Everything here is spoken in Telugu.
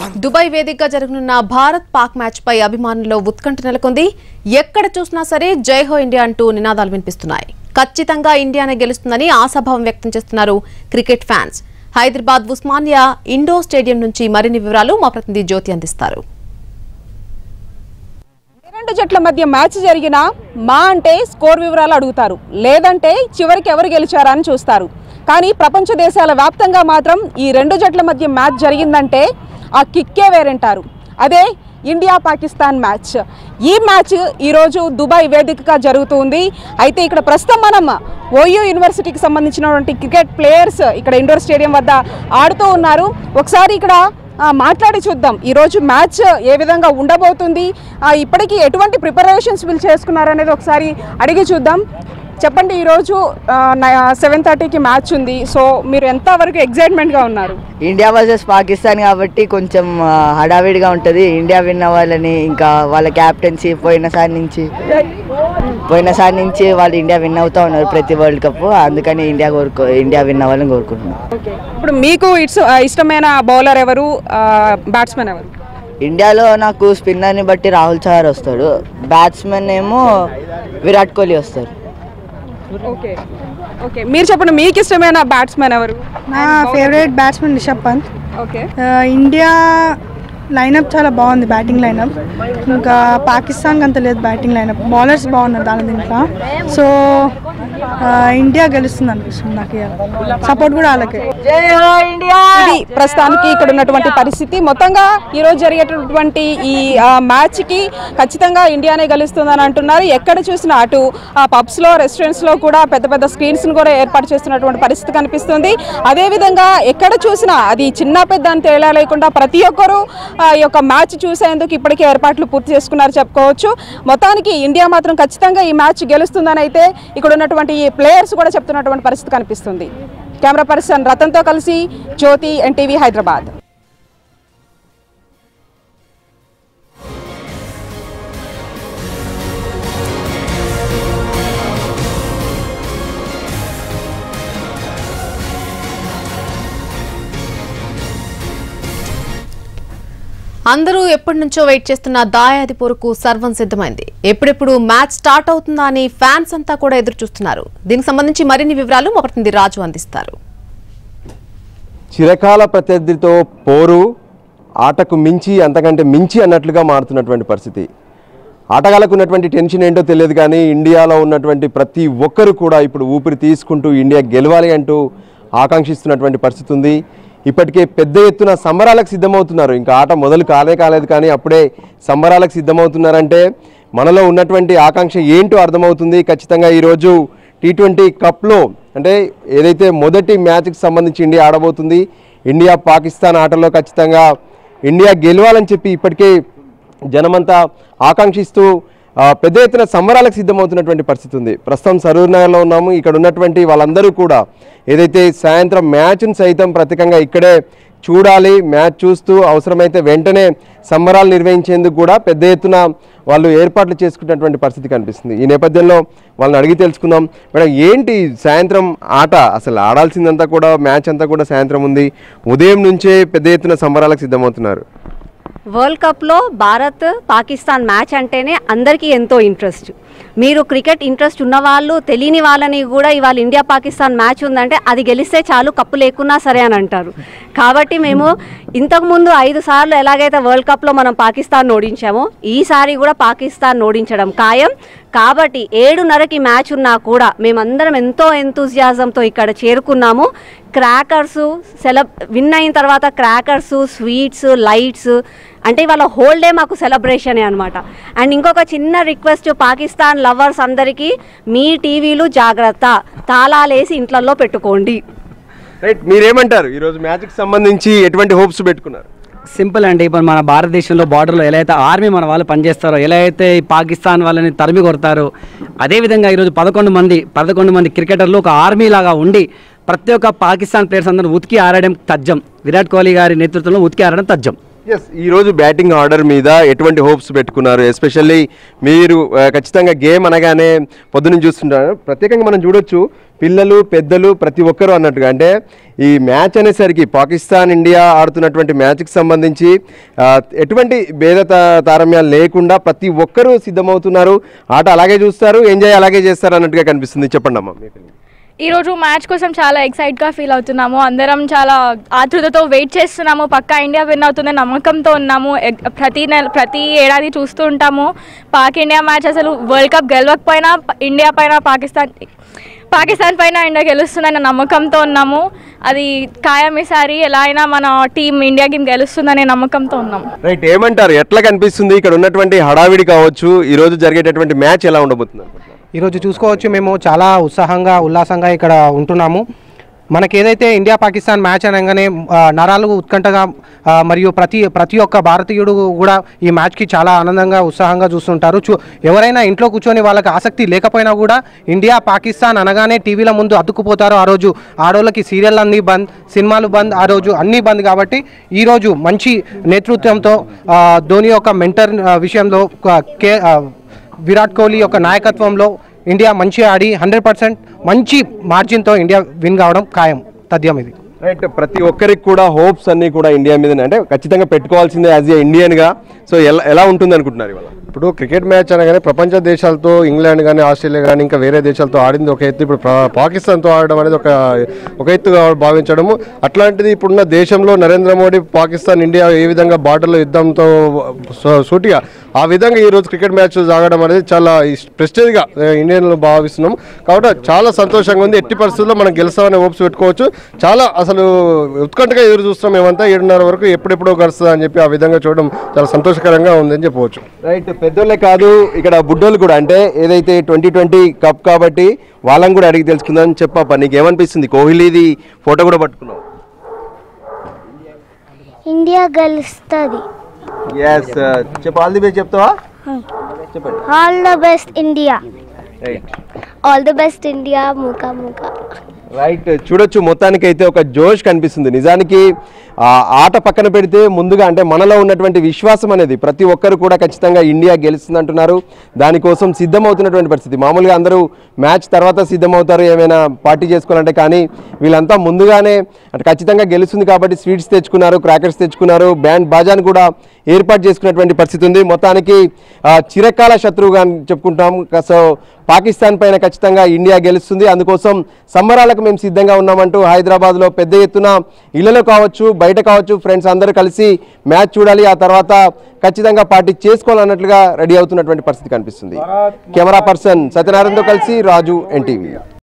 దుబాయ్ వేదికగా జరగనున్న భారత్ పాక్ మ్యాచ్ పై అభిమానుల్లో ఉత్కంఠ నెలకొంది. ఎక్కడ చూసినా సరే జై హో ఇండియా అంటూ నినాదాలు వినిపిస్తున్నాయి. ఖచ్చితంగా ఇండియానే గెలుస్తుందని ఆశాభావం వ్యక్తం చేస్తున్నారు cricket fans. Hyderabad Osmania indoor stadium నుంచి మరిన్ని వివరాలు మా ప్రతినిధి జ్యోతి అందిస్తారు. రెండు జట్ల మధ్య మ్యాచ్ జరిగినా మా అంటే స్కోర్ వివరాలు అడుగుతారు. లేదంటే చివరికి ఎవరు గెలిచారా అని చూస్తారు. కానీ ప్రపంచ దేశాల వ్యాప్తంగా మాత్రం ఈ రెండు జట్ల మధ్య మ్యాచ్ జరిగిందంటే ఆ కిక్కే వేరంటారు. అదే ఇండియా పాకిస్తాన్ మ్యాచ్. ఈ మ్యాచ్ ఈరోజు దుబాయ్ వేదికగా జరుగుతుంది. అయితే ఇక్కడ ప్రస్తుతం మనం ఓయూ యూనివర్సిటీకి సంబంధించినటువంటి క్రికెట్ ప్లేయర్స్ ఇక్కడ ఇండోర్ స్టేడియం వద్ద ఆడుతూ ఉన్నారు. ఒకసారి ఇక్కడ మాట్లాడి చూద్దాం. ఈరోజు మ్యాచ్ ఏ విధంగా ఉండబోతుంది? ఇప్పటికీ ఎటువంటి ప్రిపరేషన్స్ వీళ్ళు చేసుకున్నారు అనేది ఒకసారి అడిగి చూద్దాం. చెప్పండి ఈరోజు సెవెన్ థర్టీకి మ్యాచ్ ఉంది. సో మీరు ఎంతవరకు ఎగ్జైట్మెంట్గా ఉన్నారు? ఇండియా వర్సెస్ పాకిస్తాన్ కాబట్టి కొంచెం హడావిడిగా ఉంటుంది. ఇండియా విన్ అవ్వాలని ఇంకా వాళ్ళ క్యాప్టెన్సీ పోయినసారి నుంచి పోయినసారి నుంచి వాళ్ళు ఇండియా విన్ అవుతా ఉన్నారు ప్రతి వరల్డ్ కప్ అందుకని ఇండియా కోరుకో ఇండియా విన్ అవ్వాలని కోరుకుంటున్నాను ఇప్పుడు మీకు ఇట్స్ ఇష్టమైన బౌలర్ ఎవరు? బ్యాట్స్మెన్ ఎవరు? ఇండియాలో నాకు స్పిన్నర్ని బట్టి రాహుల్ చహర్ వస్తాడు. బ్యాట్స్మెన్ ఏమో విరాట్ కోహ్లీ వస్తారు. ఓకే. ఓకే. మీరు చెప్పండి మీకు ఇష్టమైన బ్యాట్స్మెన్ ఎవరు? నా favourite batsmen Rishabh Pant. Okay. India lineup చాలా బాగుంది బ్యాటింగ్ లైనప్ ఇంకా పాకిస్తాన్కి అంత లేదు బ్యాటింగ్ లైనప్ బౌలర్స్ బాగున్నారు దాని దీంట్లో సో ఇండియా గెలుస్తుంది అనిపిస్తుంది నాకు సపోర్ట్ కూడా వాళ్ళకే ఇది ప్రస్తుతానికి ఇక్కడ ఉన్నటువంటి పరిస్థితి. మొత్తంగా ఈ రోజు జరిగేటటువంటి ఈ మ్యాచ్కి ఖచ్చితంగా ఇండియానే గెలుస్తుందని అంటున్నారు. ఎక్కడ చూసినా అటు ఆ, పబ్స్లో రెస్టారెంట్స్లో కూడా పెద్ద పెద్ద స్క్రీన్స్ని కూడా ఏర్పాటు చేస్తున్నటువంటి పరిస్థితి కనిపిస్తుంది. అదే విధంగా ఎక్కడ చూసినా అది చిన్న పెద్ద అని తేడా లేకుండా ప్రతి ఒక్కరూ ఈ యొక్క మ్యాచ్ చూసేందుకు ఇప్పటికే ఏర్పాట్లు పూర్తి చేసుకున్నారు చెప్పుకోవచ్చు. మొత్తానికి ఇండియా మాత్రం ఖచ్చితంగా ఈ మ్యాచ్ గెలుస్తుందని అయితే ఇక్కడ ఉన్నటువంటి ఈ ప్లేయర్స్ కూడా చెప్తున్నటువంటి పరిస్థితి కనిపిస్తుంది. కెమెరా పర్సన్ రతన్తో కలిసి జ్యోతి ఎన్టీవీ హైదరాబాద్. అందరూ ఎప్పటి నుంచో వెయిట్ చేస్తున్న దాయాది పోరుకు సర్వం సిద్ధమైంది. ఎప్పుడెప్పుడు మ్యాచ్ స్టార్ట్ అవుతుందా అని ఫ్యాన్స్ అంతా కూడా ఎదురు చూస్తున్నారు. దీనికి సంబంధించి మరిన్ని వివరాలు మా ప్రతినిధి రాజు అందిస్తారు. చిరకాల ప్రత్యర్థితో పోరు ఆటకు మించి అంతకంటే మించి అన్నట్లుగా మారుతున్నటువంటి పరిస్థితి. ఆటగాళ్ళకు ఉన్నటువంటి టెన్షన్ ఏంటో తెలియదు కానీ ఇండియాలో ఉన్నటువంటి ప్రతి ఒక్కరు కూడా ఇప్పుడు ఊపిరి తీసుకుంటూ ఇండియా గెలవాలి అంటూ ఆకాంక్షిస్తున్నటువంటి పరిస్థితి ఉంది. ఇప్పటికే పెద్ద ఎత్తున సంబరాలకు సిద్ధమవుతున్నారు. ఇంకా ఆట మొదలు కాలే కాలేదు కానీ అప్పుడే సంబరాలకు సిద్ధమవుతున్నారంటే మనలో ఉన్నటువంటి ఆకాంక్ష ఏంటో అర్థమవుతుంది. ఖచ్చితంగా ఈరోజు టీ ట్వంటీ కప్లో అంటే ఏదైతే మొదటి మ్యాచ్కి సంబంధించి ఇండియా ఆడబోతుంది ఇండియా పాకిస్తాన్ ఆటలో ఖచ్చితంగా ఇండియా గెలవాలని చెప్పి ఇప్పటికే జనమంతా ఆకాంక్షిస్తూ పెద్ద ఎత్తున సంబరాలకు సిద్ధమవుతున్నటువంటి పరిస్థితి ఉంది. ప్రస్తుతం సరూర్ నగర్లో ఉన్నాము. ఇక్కడ ఉన్నటువంటి వాళ్ళందరూ కూడా ఏదైతే సాయంత్రం మ్యాచ్ను సైతం ప్రత్యేకంగా ఇక్కడే చూడాలి మ్యాచ్ చూస్తూ అవసరమైతే వెంటనే సంబరాలు నిర్వహించేందుకు కూడా పెద్ద ఎత్తున వాళ్ళు ఏర్పాట్లు చేసుకున్నటువంటి పరిస్థితి కనిపిస్తుంది. ఈ నేపథ్యంలో వాళ్ళని అడిగి తెలుసుకుందాం. మేడం ఏంటి సాయంత్రం ఆట? అసలు ఆడాల్సిందంతా కూడా మ్యాచ్ అంతా కూడా సాయంత్రం ఉంది. ఉదయం నుంచే పెద్ద ఎత్తున సంబరాలకు సిద్ధమవుతున్నారు. వరల్డ్ కప్లో భారత్ పాకిస్తాన్ మ్యాచ్ అంటేనే అందరికీ ఎంతో ఇంట్రెస్ట్. మీరు క్రికెట్ ఇంట్రెస్ట్ ఉన్న వాళ్ళు తెలియని వాళ్ళని కూడా ఇవాళ ఇండియా పాకిస్తాన్ మ్యాచ్ ఉందంటే అది గెలిస్తే చాలు కప్పు లేకున్నా సరే అని అంటారు. కాబట్టి మేము ఇంతకుముందు ఐదు సార్లు ఎలాగైతే వరల్డ్ కప్లో మనం పాకిస్తాన్ ఓడించామో ఈసారి కూడా పాకిస్తాన్ ఓడించడం ఖాయం. కాబట్టి ఏడున్నరకి మ్యాచ్ ఉన్నా కూడా మేమందరం ఎంతో ఎంతూజియాజంతో ఇక్కడ చేరుకున్నాము. క్రాకర్సు సెలబ్ విన్ అయిన తర్వాత క్రాకర్సు స్వీట్స్ లైట్స్ అంటే ఇవాళ హోల్ డే మాకు సెలబ్రేషనే అనమాట అండ్ ఇంకొక చిన్న రిక్వెస్ట్ పాకిస్తాన్ లవర్స్ అందరికీ మీ టీవీలు జాగ్రత్త. తాళాలేసి ఇంట్లలో పెట్టుకోండి. రైట్ మీరేమంటారు? ఈరోజు మ్యాచ్కి సంబంధించి ఎటువంటి హోప్స్ పెట్టుకున్నారు? సింపుల్ అండి. ఇప్పుడు మన భారతదేశంలో బార్డర్లో ఎలా అయితే ఆర్మీ మన వాళ్ళు పనిచేస్తారో ఎలా అయితే ఈ పాకిస్తాన్ వాళ్ళని తరిమి కొడతారో అదేవిధంగా ఈరోజు పదకొండు మంది పదకొండు మంది క్రికెటర్లు ఒక ఆర్మీ లాగా ఉండి ప్రతి ఒక్క పాకిస్తాన్ ప్లేయర్స్ అందరూ ఉతికి ఆడడం తథ్యం. విరాట్ కోహ్లీ గారి నేతృత్వంలో ఉతికి ఆడడం తథ్యం. ఎస్ ఈ రోజు బ్యాటింగ్ ఆర్డర్ మీద ఎటువంటి హోప్స్ పెట్టుకున్నారు? ఎస్పెషల్లీ మీరు ఖచ్చితంగా గేమ్ అనగానే పొద్దున్న చూస్తుంటారు. ప్రత్యేకంగా మనం చూడొచ్చు పిల్లలు పెద్దలు ప్రతి ఒక్కరు అన్నట్టుగా. అంటే ఈ మ్యాచ్ అనేసరికి పాకిస్తాన్ ఇండియా ఆడుతున్నటువంటి మ్యాచ్కి సంబంధించి ఎటువంటి భేద తా- తారమ్యాలు లేకుండా ప్రతి ఒక్కరూ సిద్ధమవుతున్నారు. ఆట అలాగే చూస్తారు ఎంజాయ్ అలాగే చేస్తారు అన్నట్టుగా కనిపిస్తుంది. చెప్పండి అమ్మా ఈరోజు మ్యాచ్ కోసం చాలా ఎక్సైట్గా ఫీల్ అవుతున్నాము. అందరం చాలా ఆతృతతో వెయిట్ చేస్తున్నాము. పక్కా ఇండియా విన్ అవుతుంది నమ్మకంతో ఉన్నాము. ప్రతి నెల ప్రతి ఏడాది చూస్తూ ఉంటాము. పాక్ ఇండియా మ్యాచ్ అసలు వరల్డ్ కప్ గెలవకపోయినా ఇండియా పైన పాకిస్తాన్ పాకిస్తాన్ పైన ఇండియా గెలుస్తుందన్న నమ్మకంతో ఉన్నాము. అది ఖాయం ఈసారి. ఎలా అయినా మన టీం ఇండియా గేమ్ గెలుస్తుందనే నమ్మకంతో ఉన్నాము. రైట్ ఏమంటారు? ఎట్లా కనిపిస్తుంది? ఇక్కడ ఉన్నటువంటి హడావిడి కావచ్చు ఈరోజు జరిగేటటువంటి మ్యాచ్ ఎలా ఉండబోతుంది? ఈరోజు చూసుకోవచ్చు. మేము చాలా ఉత్సాహంగా ఉల్లాసంగా ఇక్కడ ఉంటున్నాము. మనకి ఏదైతే ఇండియా పాకిస్తాన్ మ్యాచ్ అనగానే నరాలు ఉత్కంఠగా మరియు ప్రతి ప్రతి ఒక్క భారతీయుడు కూడా ఈ మ్యాచ్కి చాలా ఆనందంగా ఉత్సాహంగా చూస్తుంటారు. చూ ఎవరైనా ఇంట్లో కూర్చొని వాళ్ళకి ఆసక్తి లేకపోయినా కూడా ఇండియా పాకిస్తాన్ అనగానే టీవీల ముందు అతుక్కుపోతారు. ఆ రోజు ఆడోళ్ళకి సీరియల్ అన్నీ బంద్ సినిమాలు బంద్ ఆ రోజు అన్నీ బంద్ కాబట్టి ఈరోజు మంచి నేతృత్వంతో ధోని యొక్క మెంటర్ విషయంలో కే విరాట్ కోహ్లీ యొక్క నాయకత్వంలో ఇండియా మంచి ఆడి హండ్రెడ్ పర్సెంట్ మంచి మార్జిన్తో ఇండియా విన్ కావడం ఖాయం. తథ్యం ఇది. రైట్ ప్రతి ఒక్కరికి కూడా హోప్స్ అన్ని కూడా ఇండియా మీద అంటే ఖచ్చితంగా పెట్టుకోవాల్సిందే యాజ్ ఏ ఇండియన్గా. సో ఎలా ఎలా ఉంటుంది అనుకుంటున్నారు ఇవాళ? ఇప్పుడు క్రికెట్ మ్యాచ్ అనగానే ప్రపంచ దేశాలతో ఇంగ్లాండ్ కానీ ఆస్ట్రేలియా కానీ ఇంకా వేరే దేశాలతో ఆడింది ఒక ఎత్తు. ఇప్పుడు పాకిస్తాన్తో ఆడడం అనేది ఒక ఒక ఎత్తుగా భావించడము. అట్లాంటిది ఇప్పుడున్న దేశంలో నరేంద్ర మోడీ పాకిస్తాన్ ఇండియా ఏ విధంగా బార్డర్లో యుద్ధంతో సూటిగా ఆ విధంగా ఈరోజు క్రికెట్ మ్యాచ్ సాగడం అనేది చాలా ప్రెస్టేజ్గా ఇండియన్లు భావిస్తున్నాం. కాబట్టి చాలా సంతోషంగా ఉంది. ఎట్టి పరిస్థితుల్లో మనం గెలుస్తామని హోప్స్ పెట్టుకోవచ్చు. చాలా అసలు ఉత్కంఠగా ఎదురు చూస్తున్నాం మేమంతా. ఏడున్నర వరకు ఎప్పుడెప్పుడో గడుస్తుంది అని చెప్పి ఆ విధంగా చూడడం చాలా సంతోషకరంగా ఉందని చెప్పవచ్చు. రైట్. పెద్దోళ్ళే కాదు ఇక్కడ బుడ్డోళ్ళు కూడా. అంటే ఏదైతే ట్వంటీ ట్వంటీ కప్ కాబట్టి వాళ్ళని కూడా అడిగి తెలుసుకుందాం చెప్పప్ప నీకు ఏమనిపిస్తుంది కోహ్లీది ఫోటో కూడా పట్టుకున్నావు. ఇండియా గెలుస్తుంది. ఎస్ చెప్పు ఆల్ ది బెస్ట్ చెప్తావా? చెప్పండి. All the best India right all the best India ముఖా ముఖా రైట్ చూడొచ్చు. మొత్తానికి అయితే ఒక జోష్ కనిపిస్తుంది. నిజానికి ఆట పక్కన పెడితే ముందుగా అంటే మనలో ఉన్నటువంటి విశ్వాసం అనేది ప్రతి ఒక్కరు కూడా ఖచ్చితంగా ఇండియా గెలుస్తుంది అంటున్నారు దానికోసం సిద్ధమవుతున్నటువంటి పరిస్థితి. మామూలుగా అందరూ మ్యాచ్ తర్వాత సిద్ధమవుతారు ఏమైనా పార్టీ చేసుకోవాలంటే కానీ వీళ్ళంతా ముందుగానే అంటే ఖచ్చితంగా గెలుస్తుంది కాబట్టి స్వీట్స్ తెచ్చుకున్నారు క్రాకర్స్ తెచ్చుకున్నారు బ్యాండ్ బాజాన్ కూడా ఏర్పాటు చేసుకున్నటువంటి పరిస్థితి ఉంది. మొత్తానికి చిరకాల శత్రువుగా అని చెప్పుకుంటాం. సో పాకిస్తాన్ పైన ఖచ్చితంగా ఇండియా గెలుస్తుంది. అందుకోసం సంబరాలకు మేము సిద్ధంగా ఉన్నామంటూ హైదరాబాద్లో పెద్ద ఎత్తున ఇళ్ళలో కావచ్చు బయట కావచ్చు ఫ్రెండ్స్ అందరూ కలిసి మ్యాచ్ చూడాలి ఆ తర్వాత ఖచ్చితంగా పార్టీ చేసుకోవాలన్నట్లుగా రెడీ అవుతున్నటువంటి పరిస్థితి కనిపిస్తుంది. కెమెరా పర్సన్ సత్యనారాయణతో కలిసి రాజు ఎన్టీవీ.